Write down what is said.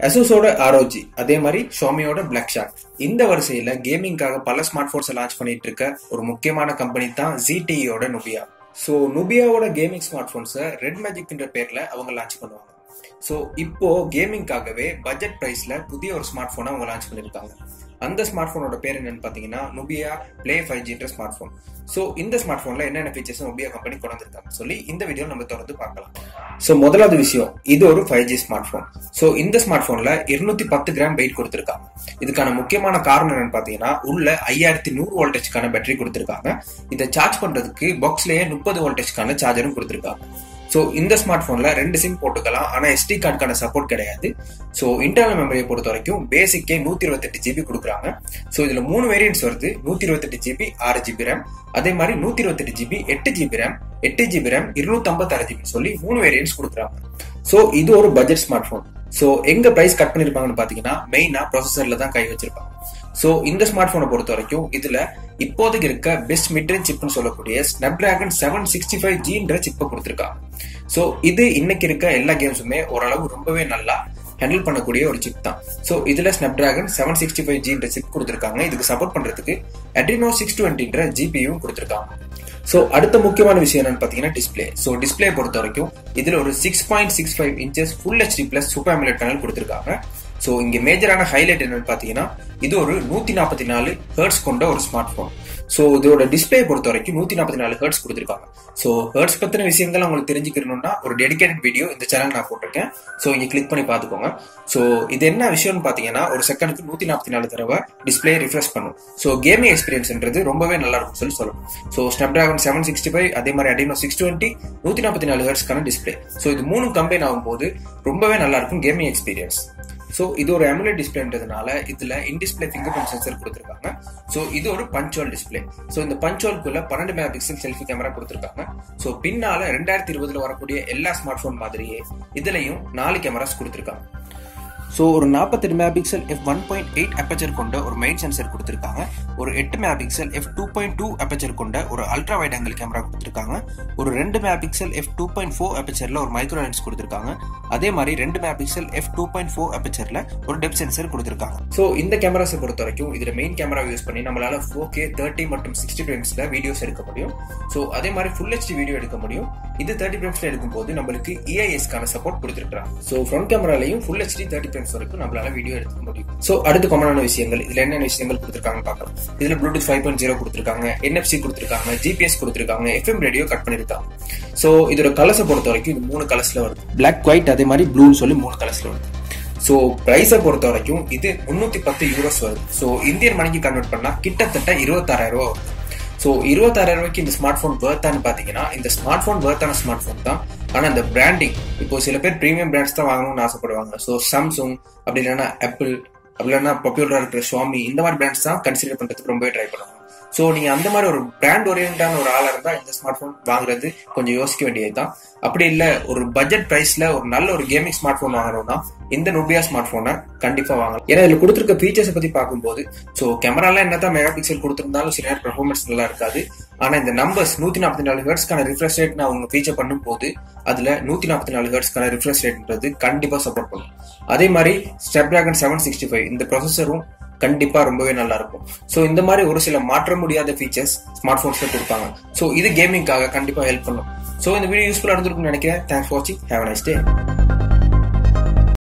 அசோஸோட ஆரோஜி அதே மாதிரி ஷோமியோட black shock இந்த வரிசையில கேமிங்காக பல ஸ்மார்ட் போன்ஸை லான்ச் பண்ணிட்டு இருக்க ஒரு முக்கியமான கம்பெனி தான் ஜிடியோட நுபியா ஸோ நுபியாவோட கேமிங் ஸ்மார்ட் போன்ஸை ரெட் மேஜிக்ன்ற பேர்ல அவங்க லான்ச் பண்ணுவாங்க. ஸோ இப்போ கேமிங்காகவே பட்ஜெட் ப்ரைஸ்ல புதிய ஒரு ஸ்மார்ட் போனை அவங்க லான்ச் பண்ணியிருக்காங்க அந்த ஸ்மார்ட் போனோட பேர் என்னன்னு பார்த்தீங்கன்னா நுபியா பிளே ஃபைவ் ஜின்ற ஸ்மார்ட் ஃபோன் ஸோ இந்த ஸ்மார்ட் ஃபோனில் என்னென்ன ஃபீச்சர்ஸ் நுபியா கம்பெனி கொண்டு வந்திருக்காங்க சொல்லி இந்த வீடியோ நம்ம தொடர்ந்து பார்க்கலாம். ஸோ முதலாவது விஷயம் இது ஒரு five G smart phone so இந்த ஸ்மார்ட் ஃபோனில் இருநூத்தி பத்து கிராம் வெயிட் கொடுத்துருக்காங்க இதுக்கான முக்கியமான காரணம் என்னன்னு பார்த்தீங்கன்னா உள்ள ஐயாயிரத்தி நூறு வோல்டேஜ்க்கான பேட்டரி கொடுத்துருக்காங்க. இதை சார்ஜ் பண்ணுறதுக்கு பாக்ஸ்லேயே முப்பது வோல்டேஜ்க்கான சார்ஜரும் கொடுத்துருக்காங்க. ஸோ இந்த ஸ்மார்ட் ஃபோனில் ரெண்டு சிம் போட்டுக்கலாம். ஆனால் எஸ்டி கார்டுக்கான சப்போர்ட் கிடையாது. ஸோ இன்டர்னல் மெமரியை பொறுத்த வரைக்கும் பேசிக்கே நூற்றி இருபத்தெட்டு ஜிபி கொடுக்குறாங்க. ஸோ இதில் மூணு வேரியன்ட்ஸ் வருது. நூற்றி இருபத்தெட்டு ஜிபி ஆறு ஜிபி ரேம் அதே மாதிரி நூற்றி இருபத்தெட்டு ஜிபி எட்டு ஜிபி ரேம் எட்டு ஜிபி ரேம் இருநூத்தம்பத்தாறு ஜிபி சொல்லி மூணு வேரியன்ட்ஸ் கொடுக்குறாங்க. ஸோ இது ஒரு பட்ஜெட் ஸ்மார்ட் ஃபோன் ஸோ எங்கே ப்ரைஸ் கட் பண்ணியிருப்பாங்கன்னு பார்த்தீங்கன்னா மெயினாக ப்ரொசஸரில் தான் கை வச்சிருப்பாங்க. ஸோ இந்த ஸ்மார்ட் போனை பொறுத்த வரைக்கும் இதுல இப்போதைக்கு இருக்க பெஸ்ட் மிட்ரேஞ்ச் சிப்னு சொல்லக்கூடிய Snapdragon seven sixty five ஜின்ற சிப்பை கொடுத்துருக்காங்க ஸோ இது இன்னைக்கு இருக்க எல்லா கேம்ஸுமே ஓரளவு ரொம்பவே நல்லா ஹேண்டில் பண்ணக்கூடிய ஒரு சிப் தான். ஸோ இதுல Snapdragon seven sixty five ஜின்ற சிப் கொடுத்துருக்காங்க. இதுக்கு சப்போர்ட் பண்றதுக்கு அட்ரினோ சிக்ஸ் டுவெண்ட்டின்ற ஜிபியும் கொடுத்துருக்காங்க. ஸோ அடுத்த முக்கியமான விஷயம் என்னன்னு பார்த்தீங்கன்னா டிஸ்பிளே ஸோ டிஸ்பிளே பொறுத்த வரைக்கும் இதில் ஒரு six point six five inches full HD plus super AMOLED panel கொடுத்துருக்காங்க. ஸோ இங்கே மேஜரான ஹைலைட் என்னன்னு பார்த்தீங்கன்னா இது ஒரு நூற்றி நாற்பத்தி நாலு ஹேர்ட்ஸ் கொண்ட ஒரு ஸ்மார்ட் ஃபோன் ஸோ இதோட டிஸ்பிளே பொறுத்த வரைக்கும் நூற்றி நாற்பத்தி நாலு ஹேர்ட்ஸ் கொடுத்துருக்காங்க. ஸோ ஹேர்ட்ஸ் பற்றின விஷயங்கள் உங்களுக்கு தெரிஞ்சுக்கணும்னா ஒரு டெடிக்கேட்டட் வீடியோ இந்த சேனல் நான் போட்டிருக்கேன். ஸோ இங்கே கிளிக் பண்ணி பார்த்துக்கோங்க. ஸோ இது என்ன விஷயம்னு பார்த்தீங்கன்னா ஒரு செகண்டுக்கு நூற்றி நாற்பத்தி நாலு தடவை டிஸ்பிளே ரிஃப்ரெஷ் பண்ணும். ஸோ கேமிங் எக்ஸ்பீரியன்ஸ்ன்றது ரொம்பவே நல்லா இருக்கும் சொல்லி சொல்லணும். So Snapdragon seven sixty five அதே மாதிரி அடினோ சிக்ஸ் டுவெண்ட்டி நூற்றி நாற்பத்தி நாலு ஹேர்ட்ஸ்க்கான டிஸ்பிளே ஸோ இது மூணு கம்பைன் ஆகும்போது ரொம்பவே நல்லா இருக்கும் கேமிங் எக்ஸ்பீரியன்ஸ் ஸோ இது ஒரு அமுலேட் டிஸ்பிளேன்றதுனால இதில் இன்டிஸ்பிளே ஃபிங்கர் பிரிண்ட் சென்சர் கொடுத்துருக்காங்க. ஸோ இது ஒரு பஞ்சுவல் டிஸ்பிளே ஸோ இந்த பஞ்சுவல்குள்ள பன்னெண்டு மெகா பிக்சல் செல்ஃபி கேமரா கொடுத்துருக்காங்க. ஸோ பின்னால் ரெண்டாயிரத்தி இருபதுல வரக்கூடிய எல்லா ஸ்மார்ட் ஃபோன் மாதிரியே இதுலையும் நாலு கேமராஸ் கொடுத்துருக்காங்க. ஸோ ஒரு நாற்பத்தெட்டு mega pixel f one point eight aperture கொண்ட ஒரு மெயின் சென்சர் கொடுத்துருக்காங்க. ஒரு எட்டு mega pixel f two point two aperture கொண்ட ஒரு அல்ட்ரா வைட் ஆங்கிள் கேமரா கொடுத்துருக்காங்க. ஒரு ரெண்டு mega pixel f two point four அப்பச்சரில் ஒரு மைக்ரோ லென்ஸ் கொடுத்துருக்காங்க. அதே மாதிரி ரெண்டு mega pixel f two point four அப்பச்சரில் ஒரு டெப் சென்சர் கொடுத்துருக்காங்க. ஸோ இந்த கேமராஸை பொறுத்த வரைக்கும் இதில் மெயின் கேமரா யூஸ் பண்ணி நம்மளால ஃபோர் கே தேர்ட்டி மற்றும் சிக்ஸ்டி ஃப்ரேம்ஸில் வீடியோஸ் எடுக்க முடியும். ஸோ அதே மாதிரி ஃபுல் ஹெச்டி வீடியோ எடுக்க முடியும். இது தேர்ட்டி ஃப்ரேம்ஸில் எடுக்கும்போது நம்மளுக்கு இஐஎஸ்க்கான சப்போர்ட் கொடுத்துருக்காங்க ஸோ ஃப்ரண்ட் கேமராலையும் ஃபுல் ஹெச்டி தேர்ட்டி ஃப்ரேம்ஸ் வரைக்கும் நம்மளால வீடியோ எடுக்க முடியும். ஸோ அடுத்து காமனான விஷயங்கள். இதில் என்னென்ன விஷயங்கள் கொடுத்துருக்காங்க பார்க்கலாம். இதுல ப்ளூடூத் ஃபைவ் பாயிண்ட் ஜீரோ கொடுத்துருக்காங்க என்எஃப்சி கொடுத்துருக்காங்க ஜிபிஎஸ் கொடுத்துருக்காங்க எஃப்எம் ரேடியோ கட் பண்ணிருக்காங்க. ஸோ இதோட கலர்ஸை பொறுத்த வரைக்கும் இது மூணு கலர்ஸ்ல வருது. பிளாக் ஒயிட் அதே மாதிரி ப்ளூன்னு சொல்லி மூணு கலர்ஸ்ல வருது. ஸோ ப்ரைஸை பொறுத்த வரைக்கும் இது முந்நூற்றி பத்து யூரோஸ் வருது. ஸோ இந்தியன் மணிக்கு கன்வெர்ட் பண்ணால் கிட்டத்தட்ட இருபத்தாறாயிரம் ரூபா வருது. ஸோ இருபத்தாறாயிரம் ரூபாய்க்கு இந்த ஸ்மார்ட் ஃபோன் வேர்த்தான்னு பார்த்தீங்கன்னா இந்த ஸ்மார்ட் ஃபோன் வேர்த்தான ஸ்மார்ட் ஃபோன் தான். ஆனால் அந்த பிராண்டிங் இப்போ சில பேர் ப்ரீமியம் பிராண்ட்ஸ் தான் வாங்கணும்னு ஆசைப்படுவாங்க. ஸோ சாம்சங் அப்படி இல்லைன்னா ஆப்பிள் அப்படி இல்லைன்னா பாப்புலராக இருக்கிற சுவாமி இந்த மாதிரி பிராண்ட்ஸ் தான் கன்சிடர் பண்ணுறதுக்கு ரொம்பவே ட்ரை பண்ணுவாங்க. ஸோ நீங்கள் அந்த மாதிரி ஒரு பிராண்ட் ஓரியன்டான ஒரு ஆளாக இருந்தால் இந்த ஸ்மார்ட் ஃபோன் வாங்குறது கொஞ்சம் யோசிக்க வேண்டியது தான் அப்படி இல்லை ஒரு பட்ஜெட் ப்ரைஸில் ஒரு நல்ல ஒரு கேமிங் ஸ்மார்ட் ஃபோன் வாங்குறோம்னா இந்த நோபியா ஸ்மார்ட் ஃபோனை கண்டிப்பாக வாங்கலாம். ஏன்னா இதில் கொடுத்துருக்க ஃபீச்சர்ஸை பற்றி பார்க்கும்போது ஸோ கேமராலாம் என்ன தான் மெகா பிக்சல் கொடுத்துருந்தாலும் சில நேரம் பெர்ஃபார்மன்ஸ் நல்லா இருக்காது. ஆனால் இந்த நம்பர்ஸ் நூற்றி நாற்பத்தி நாலு ஹெர்ட்ஸ்க்கான ரிஃப்ரெஷ் ரேட் நான் அவங்க ஃபீச்சர் பண்ணும்போது அதில் நூற்றி நாற்பத்தி நாலு ஹெர்ட்ஸ்க்கான ரிஃப்ரெஷ் ரேட்ன்றது கண்டிப்பாக சப்போர்ட் பண்ணும். அதே மாதிரி Snapdragon seven sixty five இந்த ப்ரொசஸரும் கண்டிப்பா ரொம்பவே நல்லா இருக்கும் ஸோ இந்த மாதிரி ஒரு சில மாற்ற முடியாத ஃபீச்சர்ஸ் ஸ்மார்ட் போன்ஸ்ல கொடுப்பாங்க. ஸோ இது கேமிங்காக கண்டிப்பா ஹெல்ப் பண்ணும். ஸோ இந்த வீடியோ யூஸ்ஃபுல்லாக இருந்திருக்கும்னு நினைக்கிறேன். தேங்க்ஸ் ஃபார் வாட்சிங் ஹேவ் நைஸ் டே